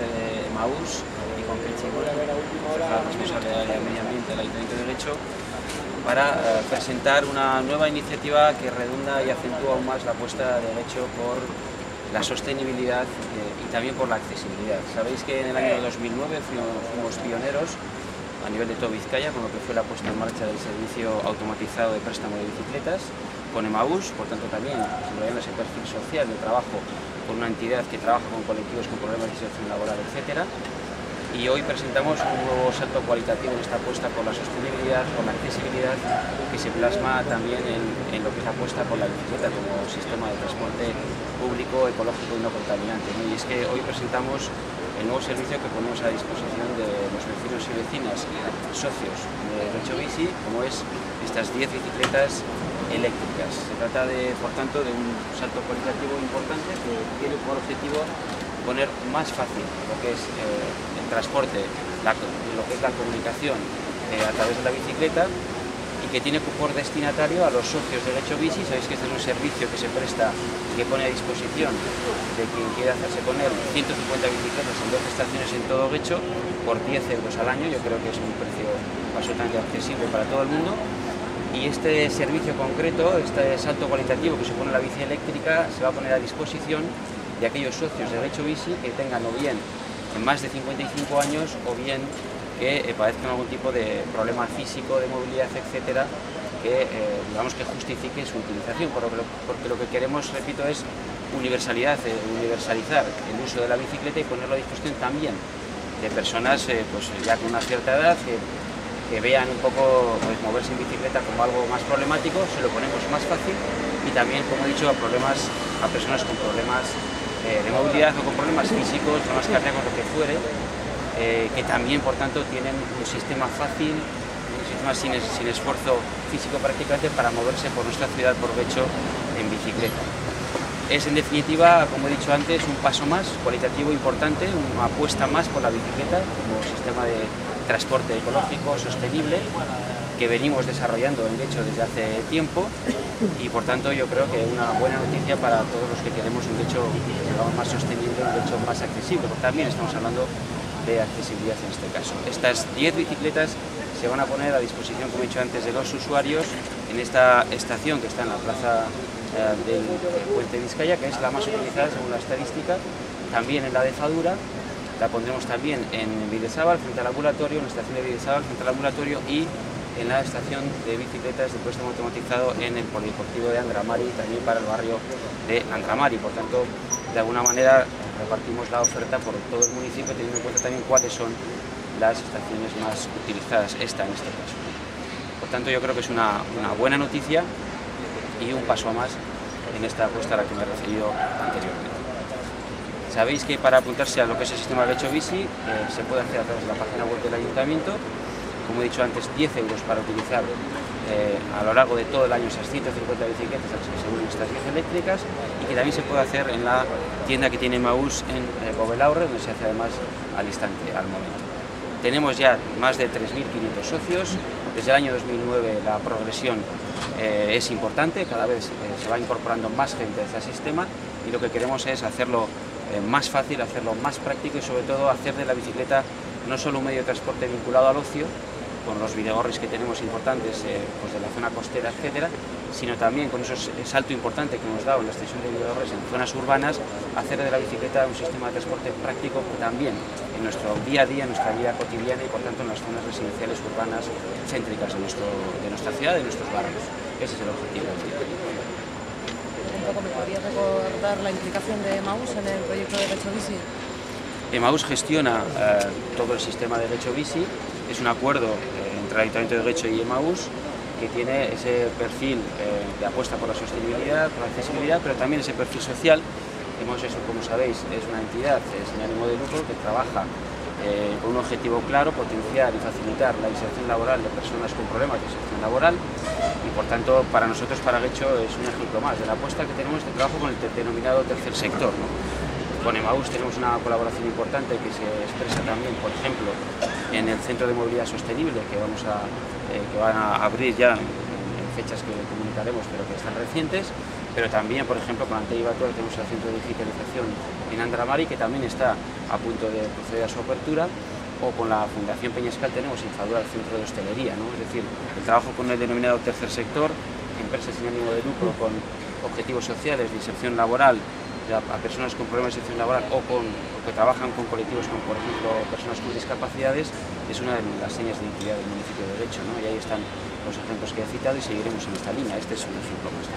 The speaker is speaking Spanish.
de Maús y con Kenchi la responsable de medio ambiente del Ayuntamiento de Derecho, para eh, presentar una nueva iniciativa que redunda y acentúa aún más la apuesta de Derecho por la sostenibilidad eh, y también por la accesibilidad. Sabéis que en el año 2009 fuimos, pioneros a nivel de todo Vizcaya con lo que fue la puesta en marcha del servicio automatizado de préstamo de bicicletas con EMAUS, por tanto también desarrollando ese perfil social de trabajo con una entidad que trabaja con colectivos con problemas de situación laboral, etcétera y hoy presentamos un nuevo salto cualitativo en esta apuesta por la sostenibilidad, por la accesibilidad, que se plasma también en, lo que es la apuesta por la bicicleta como sistema de transporte público, ecológico y no contaminante. Y es que hoy presentamos el nuevo servicio que ponemos a disposición de los vecinos y vecinas, socios de Recho Bici, como es estas 10 bicicletas eléctricas. Se trata, de, por tanto, de un salto cualitativo importante que tiene por objetivo poner más fácil lo que es eh, el transporte, lo que es la comunicación eh, a través de la bicicleta y que tiene por destinatario a los socios de Derecho Bici. Sabéis que este es un servicio que se presta y que pone a disposición de quien quiera hacerse con él 150 bicicletas en dos estaciones en todo Gecho por 10 euros al año. Yo creo que es un precio absolutamente accesible para todo el mundo y este servicio concreto, este salto cualitativo que supone la bici eléctrica, se va a poner a disposición de aquellos socios de derecho bici que tengan o bien más de 55 años o bien que eh, padezcan algún tipo de problema físico, de movilidad, etcétera, que eh, digamos que justifique su utilización, porque lo que queremos, repito, es universalidad, eh, universalizar el uso de la bicicleta y ponerlo a disposición también de personas pues ya con una cierta edad vean un poco pues, moverse en bicicleta como algo más problemático, se lo ponemos más fácil y también, como he dicho, a problemas, a personas con problemas eh, de movilidad o con problemas físicos, problemas cardíacos, lo que fuere, eh, que también, por tanto, tienen un sistema fácil, un sistema sin, sin esfuerzo físico prácticamente para moverse por nuestra ciudad por Becho en bicicleta. Es en definitiva, como he dicho antes, un paso más cualitativo importante, una apuesta más por la bicicleta como sistema de transporte ecológico, sostenible, que venimos desarrollando en hecho desde hace tiempo y por tanto yo creo que una buena noticia para todos los que queremos un hecho más sostenible, un hecho más accesible, porque también estamos hablando de accesibilidad en este caso. Estas 10 bicicletas se van a poner a disposición, como he dicho antes, de los usuarios en esta estación que está en la plaza eh, del Puente Vizcaya, que es la más utilizada según la estadística, también en la de Fadura, la pondremos también en Videsábal, frente al ambulatorio, en la estación de Videsábal, frente al ambulatorio y en la estación de bicicletas de préstamo automatizado en el polideportivo de Andramari, también para el barrio de Andramari. Por tanto, de alguna manera repartimos la oferta por todo el municipio, teniendo en cuenta también cuáles son las estaciones más utilizadas, esta en este caso. Por tanto, yo creo que es una, buena noticia y un paso más en esta apuesta a la que me he referido anteriormente. Sabéis que para apuntarse a lo que es el sistema de hecho bici eh, se puede hacer a través de la página web del ayuntamiento, como he dicho antes, 10 euros para utilizar eh, a lo largo de todo el año esas 150 bicicletas a las que se unen estas 10 eléctricas y que también se puede hacer en la tienda que tiene Maús en eh, Bobelaure, donde se hace además al instante, al momento. Tenemos ya más de 3.500 socios, desde el año 2009 la progresión es importante, cada vez se va incorporando más gente a este sistema y lo que queremos es hacerlo eh, más fácil, hacerlo más práctico y sobre todo hacer de la bicicleta no solo un medio de transporte vinculado al ocio, con los videogorris que tenemos importantes eh, pues de la zona costera, etcétera, sino también con ese salto importante que hemos dado en la extensión de videogorris en zonas urbanas, hacer de la bicicleta un sistema de transporte práctico también en nuestro día a día, en nuestra vida cotidiana y por tanto en las zonas residenciales urbanas céntricas de, nuestro, de nuestra ciudad, de nuestros barrios. Ese es el objetivo ¿me podrías recordar la implicación de Emaús en el proyecto de Derecho Bici? Emaús gestiona eh, todo el sistema de Derecho Bici, es un acuerdo eh, entre el Ayuntamiento de Derecho y Emaús que tiene ese perfil eh, de apuesta por la sostenibilidad, por la accesibilidad, pero también ese perfil social. Eso, como sabéis, es una entidad sin ánimo de lucro que trabaja eh, con un objetivo claro, potenciar y facilitar la inserción laboral de personas con problemas de inserción laboral y por tanto para nosotros, para Guecho, es un ejemplo más de la apuesta que tenemos de trabajo con el denominado tercer sector. Con Emaús tenemos una colaboración importante que se expresa también, por ejemplo, en el Centro de Movilidad Sostenible que, vamos a, eh, que van a abrir ya en fechas que comunicaremos, pero que están recientes, pero también, por ejemplo, con Ante tenemos el Centro de Digitalización en Andramari, que también está a punto de proceder a su apertura, o con la Fundación Peñascal tenemos Infadura el Centro de Hostelería, es decir, el trabajo con el denominado tercer sector, empresas sin ánimo de lucro con objetivos sociales de inserción laboral a personas con problemas de inserción laboral o, con, que trabajan con colectivos como por ejemplo personas con discapacidades es una de las señas de identidad del municipio de Derecho y ahí están los ejemplos que he citado y seguiremos en esta línea. Este es un ejemplo más